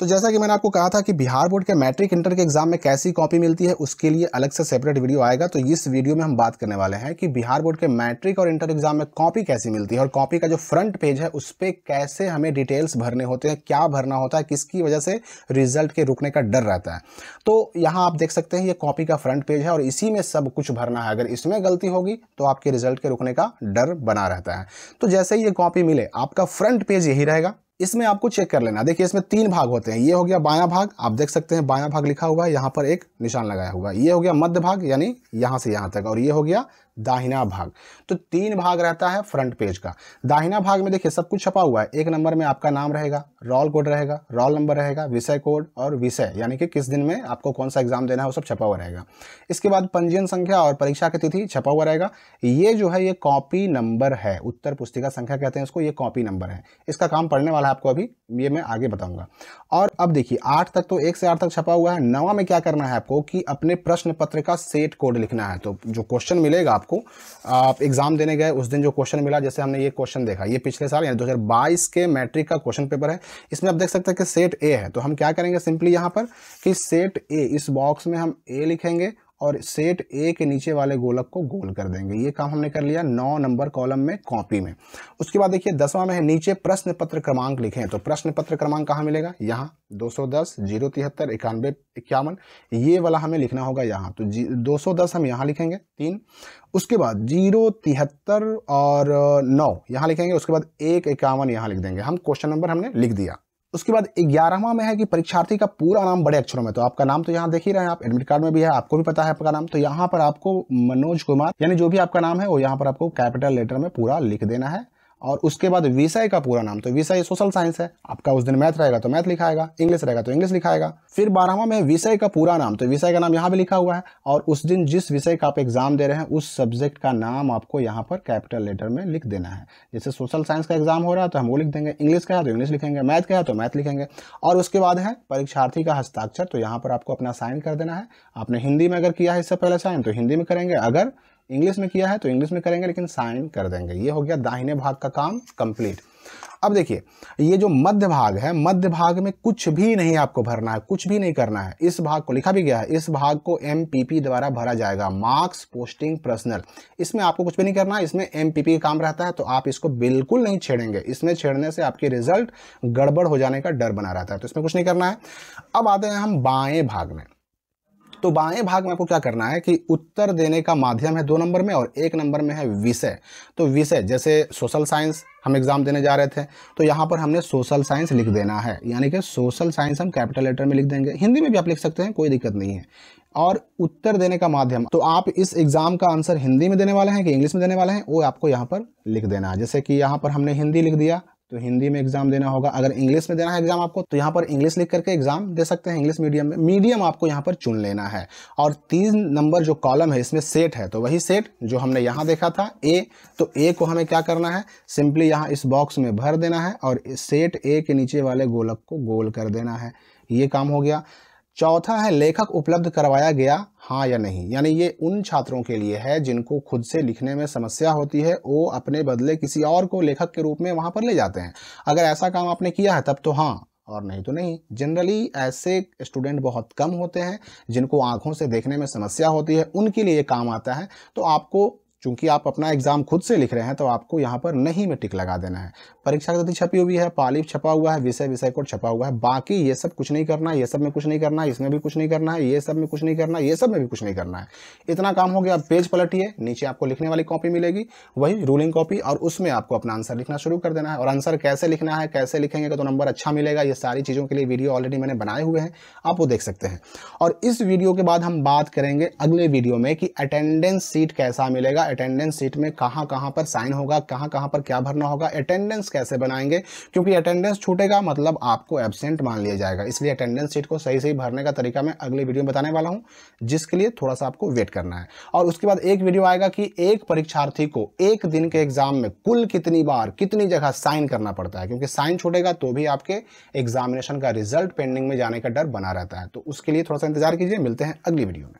तो जैसा कि मैंने आपको कहा था कि बिहार बोर्ड के मैट्रिक इंटर के एग्ज़ाम में कैसी कॉपी मिलती है, उसके लिए अलग से सेपरेट वीडियो आएगा। तो इस वीडियो में हम बात करने वाले हैं कि बिहार बोर्ड के मैट्रिक और इंटर एग्ज़ाम में कॉपी कैसी मिलती है और कॉपी का जो फ्रंट पेज है, उस पर कैसे हमें डिटेल्स भरने होते हैं, क्या भरना होता है, किसकी वजह से रिज़ल्ट के रुकने का डर रहता है। तो यहाँ आप देख सकते हैं, ये कॉपी का फ्रंट पेज है और इसी में सब कुछ भरना है। अगर इसमें गलती होगी तो आपके रिज़ल्ट के रुकने का डर बना रहता है। तो जैसे ही ये कॉपी मिले, आपका फ्रंट पेज यही रहेगा। इसमें आपको चेक कर लेना। देखिए, इसमें तीन भाग होते हैं। ये हो गया बायां भाग। आप देख सकते हैं बायां भाग लिखा हुआ है। यहाँ पर एक निशान लगाया हुआ है। ये हो गया मध्य भाग, यानी यहाँ से यहाँ तक। और ये हो गया दाहिना भाग। तो तीन भाग रहता है फ्रंट पेज का। दाहिना भाग में देखिए, सब कुछ छपा हुआ है। एक नंबर में आपका नाम रहेगा रोल कोड रहेगा रोल नंबर रहेगा, विषय कोड और विषय। यानी कि किस दिन में आपको कौन सा एग्ज़ाम देना है, वो सब छपा हुआ रहेगा। इसके बाद पंजीयन संख्या और परीक्षा की तिथि छपा हुआ रहेगा। ये जो है, ये कॉपी नंबर है। उत्तर पुस्तिका संख्या कहते हैं इसको, ये कॉपी नंबर है। इसका काम पढ़ने वाला है आपको अभी ये मैं आगे बताऊँगा। और अब देखिए, आठ तक तो एक से आठ तक छपा हुआ है। नवा में क्या करना है आपको कि अपने प्रश्न पत्र का सेट कोड लिखना है। तो जो क्वेश्चन मिलेगा आपको, आप एग्ज़ाम देने गए, उस दिन जो क्वेश्चन मिला, जैसे हमने ये क्वेश्चन देखा, ये पिछले साल यानी 2022 के मैट्रिक का क्वेश्चन पेपर है। इसमें आप देख सकते हैं कि सेट ए है। तो हम क्या करेंगे सिंपली यहाँ पर कि सेट ए, इस बॉक्स में हम ए लिखेंगे। और सेट ए के नीचे वाले गोलक को गोल कर देंगे। ये काम हमने कर लिया नौ नंबर कॉलम में कॉपी में। उसके बाद देखिए दसवां में है, नीचे प्रश्न पत्र क्रमांक लिखे। तो प्रश्न पत्र क्रमांक कहाँ मिलेगा? यहाँ, दो सौ दस, ज़ीरो तिहत्तर, इक्यानवे, इक्यावन। ये वाला हमें लिखना होगा यहाँ। तो दो सौ दस हम यहाँ लिखेंगे, तीन। उसके बाद ज़ीरो तिहत्तर और नौ यहाँ लिखेंगे। उसके बाद एक, इक्यावन यहाँ लिख देंगे। हम क्वेश्चन नंबर हमने लिख दिया। उसके बाद ग्यारहवा में है कि परीक्षार्थी का पूरा नाम बड़े अक्षरों में तो आपका नाम तो यहाँ देख ही रहे हैं आप एडमिट कार्ड में भी है, आपको भी पता है आपका नाम तो यहाँ पर आपको मनोज कुमार, यानी जो भी आपका नाम है, वो यहाँ पर आपको कैपिटल लेटर में पूरा लिख देना है। और उसके बाद विषय का पूरा नाम। तो विषय सोशल साइंस है। आपका उस दिन मैथ रहेगा तो मैथ लिखाएगा इंग्लिश रहेगा तो इंग्लिश लिखाएगा। फिर बारहवा में विषय का पूरा नाम। तो विषय का नाम यहाँ भी लिखा हुआ है और उस दिन जिस विषय का आप एग्ज़ाम दे रहे हैं, उस सब्जेक्ट का नाम आपको यहाँ पर कैपिटल लेटर में लिख देना है। जैसे सोशल साइंस का एग्ज़ाम हो रहा है तो हम वो लिख देंगे। इंग्लिश का है तो इंग्लिश लिखेंगे। मैथ का है तो मैथ लिखेंगे। और उसके बाद है परीक्षार्थी का हस्ताक्षर। तो यहाँ पर आपको अपना साइन कर देना है। आपने हिंदी में अगर किया है इससे पहले साइन तो हिंदी में करेंगे। अगर इंग्लिश में किया है तो इंग्लिश में करेंगे, लेकिन साइन कर देंगे। ये हो गया दाहिने भाग का काम कंप्लीट अब देखिए, ये जो मध्य भाग है, मध्य भाग में कुछ भी नहीं आपको भरना है, कुछ भी नहीं करना है। इस भाग को लिखा भी गया है, इस भाग को एमपीपी द्वारा भरा जाएगा। मार्क्स पोस्टिंग पर्सनल इसमें आपको कुछ भी नहीं करना है इसमें एमपीपी का काम रहता है तो आप इसको बिल्कुल नहीं छेड़ेंगे। इसमें छेड़ने से आपके रिज़ल्ट गड़बड़ हो जाने का डर बना रहता है तो इसमें कुछ नहीं करना है। अब आते हैं हम बाएँ भाग में। तो बाएँ भाग में आपको क्या करना है कि उत्तर देने का माध्यम है दो नंबर में और एक नंबर में है विषय। तो विषय, जैसे सोशल साइंस हम एग्ज़ाम देने जा रहे थे तो यहाँ पर हमने सोशल साइंस लिख देना है। यानी कि सोशल साइंस हम कैपिटल लेटर में लिख देंगे। हिंदी में भी आप लिख सकते हैं, कोई दिक्कत नहीं है। और उत्तर देने का माध्यम तो आप इस एग्ज़ाम का आंसर हिंदी में देने वाले हैं कि इंग्लिश में देने वाले हैं, वो आपको यहाँ पर लिख देना है। जैसे कि यहाँ पर हमने हिंदी लिख दिया तो हिंदी में एग्ज़ाम देना होगा। अगर इंग्लिश में देना है एग्ज़ाम आपको तो यहाँ पर इंग्लिश लिख करके एग्ज़ाम दे सकते हैं। इंग्लिश मीडियम में। मीडियम आपको यहाँ पर चुन लेना है। और तीन नंबर जो कॉलम है, इसमें सेट है। तो वही सेट जो हमने यहाँ देखा था ए तो ए को हमें क्या करना है? सिंपली यहाँ इस बॉक्स में भर देना है और सेट ए के नीचे वाले गोलक को गोल कर देना है। ये काम हो गया। चौथा है, लेखक उपलब्ध करवाया गया हाँ या नहीं? यानी ये उन छात्रों के लिए है जिनको खुद से लिखने में समस्या होती है, वो अपने बदले किसी और को लेखक के रूप में वहाँ पर ले जाते हैं। अगर ऐसा काम आपने किया है, तब तो हाँ और नहीं तो नहीं। जनरली ऐसे स्टूडेंट बहुत कम होते हैं, जिनको आँखों से देखने में समस्या होती है, उनके लिए काम आता है। तो आपको चूँकि आप अपना एग्ज़ाम खुद से लिख रहे हैं तो आपको यहाँ पर नहीं में टिक लगा देना है। परीक्षा की तिथि छपी हुई है पालिफ छपा हुआ है, विषय विषय कोड छपा हुआ है। बाकी ये सब कुछ नहीं करना, ये सब में कुछ नहीं करना, इसमें भी कुछ नहीं करना है ये सब में कुछ नहीं करना, ये सब में भी कुछ नहीं करना है। इतना काम हो गया पेज पलटिए नीचे आपको लिखने वाली कॉपी मिलेगी, वही रूलिंग कॉपी, और उसमें आपको अपना आंसर लिखना शुरू कर देना है। और आंसर कैसे लिखना है, कैसे लिखेंगे तो नंबर अच्छा मिलेगा, ये सारी चीज़ों के लिए वीडियो ऑलरेडी मैंने बनाए हुए हैं, आप वो देख सकते हैं। और इस वीडियो के बाद हम बात करेंगे अगले वीडियो में कि अटेंडेंस सीट कैसा मिलेगा अटेंडेंस सीट में कहाँ कहाँ पर साइन होगा, कहाँ कहाँ पर क्या भरना होगा अटेंडेंस कैसे बनाएँगे? क्योंकि अटेंडेंस छूटेगा मतलब आपको एबसेंट मान लिया जाएगा। इसलिए अटेंडेंस सीट को सही सही भरने का तरीका मैं अगले वीडियो में बताने वाला हूँ, जिसके लिए थोड़ा सा आपको वेट करना है। और उसके बाद एक वीडियो आएगा कि एक परीक्षार्थी को एक दिन के एग्ज़ाम में कुल कितनी बार, कितनी जगह साइन करना पड़ता है? क्योंकि साइन छूटेगा तो भी आपके एग्जामिनेशन का रिज़ल्ट पेंडिंग में जाने का डर बना रहता है। तो उसके लिए थोड़ा सा इंतज़ार कीजिए, मिलते हैं अगली वीडियो में।